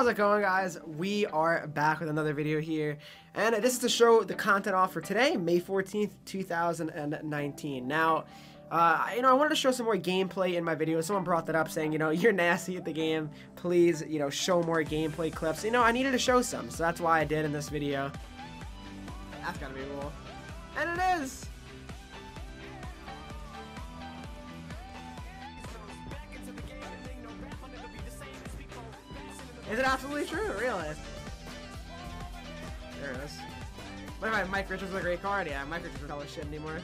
how's it going guys? We are back with another video here and this is to show the content off for today, May 14th, 2019. Now, uh, you know, I wanted to show some more gameplay in my video. Someone brought that up saying, you know, you're nasty at the game. Please, you know, show more gameplay clips. You know, I needed to show some, so that's why I did in this video. That's gotta be cool. And it is! Is it absolutely true? Really? There it is. What if I Mike Richards was a great card? Yeah, Mike Richards don't shit anymore.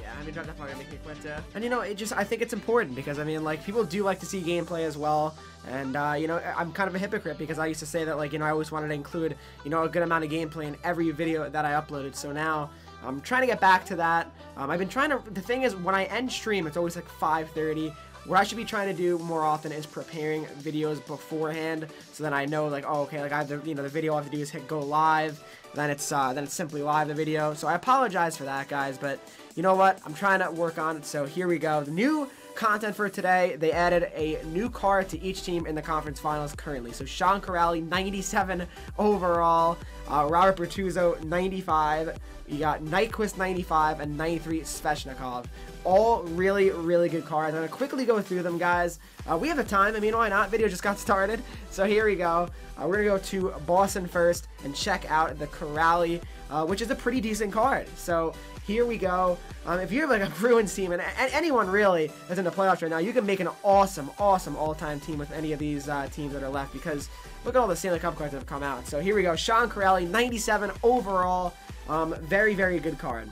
Yeah, I mean, probably gonna make me quit. And you know, it just, I think it's important because I mean, like, people do like to see gameplay as well. And, uh, you know, I'm kind of a hypocrite because I used to say that, like, you know, I always wanted to include, you know, a good amount of gameplay in every video that I uploaded. So now, I'm trying to get back to that. Um, I've been trying to, the thing is, when I end stream, it's always like 5.30. What I should be trying to do more often is preparing videos beforehand, so then I know like, oh, okay, like I have the, you know, the video I have to do is hit go live, then it's, uh, then it's simply live the video. So I apologize for that, guys, but you know what? I'm trying to work on it. So here we go. The new content for today, they added a new card to each team in the conference finals currently. So Sean Kuraly, 97 overall. Uh, Robert Bortuzzo, 95. You got Nyquist, 95, and 93 Svechnikov. All really, really good cards. I'm going to quickly go through them, guys. Uh, we have the time. I mean, why not? Video just got started. So here we go. Uh, we're going to go to Boston first and check out the Kuraly, uh, which is a pretty decent card. So here we go. Um, if you're like a Bruins team, and, anyone really that's in the playoffs right now, you can make an awesome, awesome all-time team with any of these uh, teams that are left because look at all the Stanley Cup cards that have come out. So here we go. Sean Kuraly, 97 overall. Um, very, very good card.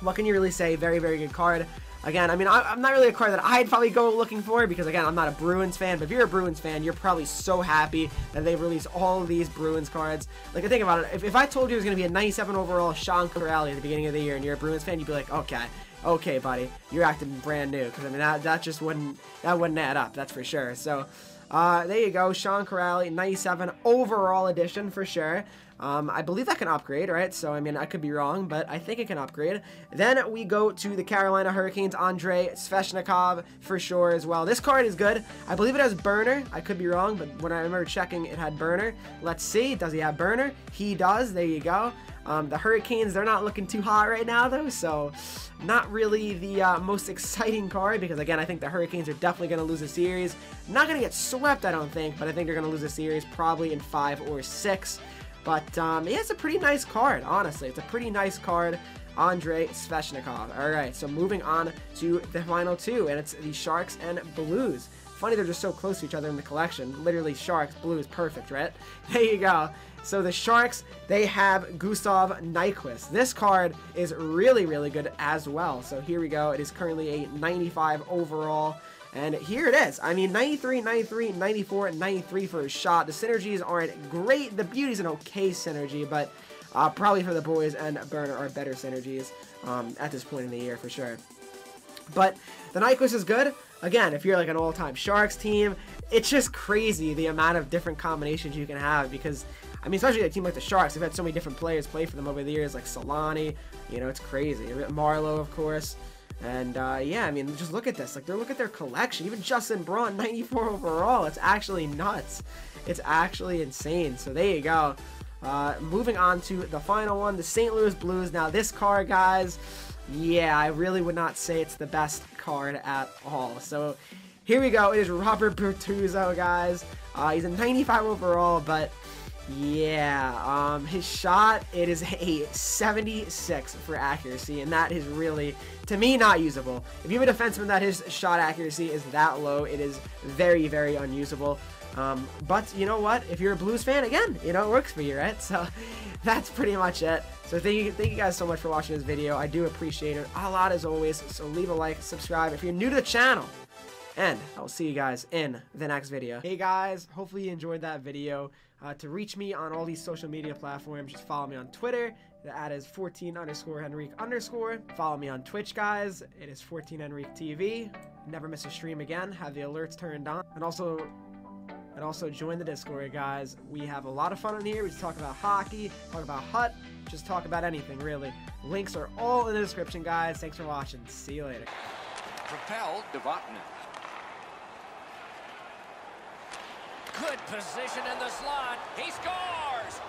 What can you really say? Very, very good card. Again, I mean, I, am not really a card that I'd probably go looking for because, again, I'm not a Bruins fan. But if you're a Bruins fan, you're probably so happy that they've released all of these Bruins cards. Like, think about it. If, if I told you it was going to be a 97 overall Sean Kuraly at the beginning of the year and you're a Bruins fan, you'd be like, okay, okay, buddy, you're acting brand new. Because, I mean, that, that just wouldn't, that wouldn't add up, that's for sure. So, uh, there you go, Sean Kuraly, 97 overall edition for sure. Um, I believe that can upgrade, right? So, I mean, I could be wrong, but I think it can upgrade. Then we go to the Carolina Hurricanes, Andre Svechnikov for sure as well. This card is good. I believe it has burner. I could be wrong, but when I remember checking, it had burner. Let's see. Does he have burner? He does. There you go. Um, the Hurricanes, they're not looking too hot right now, though, so not really the uh, most exciting card because, again, I think the Hurricanes are definitely going to lose a series. Not going to get swept, I don't think, but I think they're going to lose a series probably in five or six. But um, yeah, it's a pretty nice card, honestly. It's a pretty nice card. Andre Svechnikov. All right, so moving on to the final two, and it's the Sharks and Blues. Funny they're just so close to each other in the collection. Literally, Sharks, blue is perfect, right? There you go. So the Sharks, they have Gustav Nyquist. This card is really, really good as well. So here we go. It is currently a 95 overall. And here it is. I mean, 93, 93, 94, and 93 for a shot. The synergies aren't great. The beauty's an okay synergy, but uh, probably for the boys and Burner are better synergies um, at this point in the year for sure. But the Nyquist is good. Again, if you're like an all-time Sharks team, it's just crazy the amount of different combinations you can have because, I mean, especially a team like the Sharks, they've had so many different players play for them over the years, like Selanne, you know, it's crazy. Marleau, of course. And uh, yeah, I mean, just look at this. Like, look at their collection. Even Justin Braun, 94 overall. It's actually nuts. It's actually insane. So there you go. Uh, moving on to the final one, the St. Louis Blues. Now, this card, guys, yeah, I really would not say it's the best card at all. So here we go. It is Robert Bortuzzo, guys. Uh, he's a 95 overall, but yeah, um, his shot, it is a 76 for accuracy, and that is really, to me, not usable. If you have a defenseman that his shot accuracy is that low, it is very, very unusable. Um, but you know what? If you're a Blues fan, again, you know, it works for you, right? So that's pretty much it. So thank you, thank you guys so much for watching this video. I do appreciate it a lot as always. So leave a like, subscribe if you're new to the channel. And I will see you guys in the next video. Hey guys, hopefully you enjoyed that video. Uh, to reach me on all these social media platforms, just follow me on Twitter. The ad is 14 underscore Henrique underscore. Follow me on Twitch, guys. It is 14 Henrique TV. Never miss a stream again. Have the alerts turned on. And also, and also join the Discord, guys. We have a lot of fun in here. We just talk about hockey, talk about hut, just talk about anything, really. Links are all in the description, guys. Thanks for watching. See you later. Propel, Devotnin. Good position in the slot. He scores!